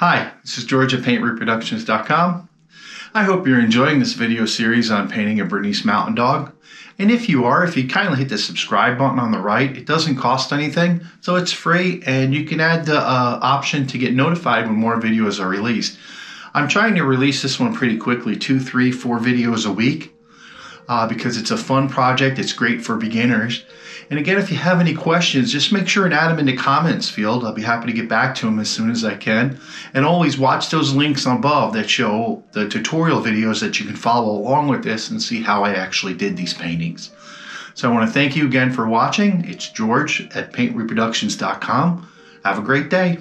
Hi, this is George PaintReproductions.com. I hope you're enjoying this video series on painting a Bernese Mountain Dog. And if you are, if you kindly hit the subscribe button on the right, it doesn't cost anything, so it's free, and you can add the uh, option to get notified when more videos are released. I'm trying to release this one pretty quickly, two, three, four videos a week uh, because it's a fun project. It's great for beginners. And again, if you have any questions, just make sure and add them in the comments field. I'll be happy to get back to them as soon as I can. And always watch those links above that show the tutorial videos that you can follow along with this and see how I actually did these paintings. So I want to thank you again for watching. It's George at paintreproductions.com. Have a great day.